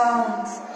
sound.